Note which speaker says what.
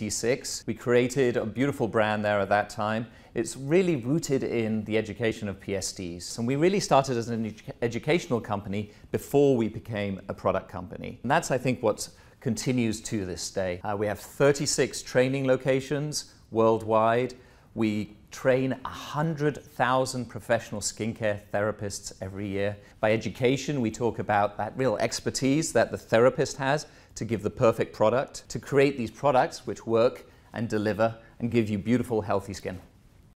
Speaker 1: T6. We created a beautiful brand there at that time. It's really rooted in the education of PSDs. And we really started as an edu- educational company before we became a product company. And that's, I think, what continues to this day. Uh, we have 36 training locations worldwide. We train 100,000 professional skincare therapists every year. By education, we talk about that real expertise that the therapist has to give the perfect product, to create these products which work and deliver and give you beautiful, healthy skin.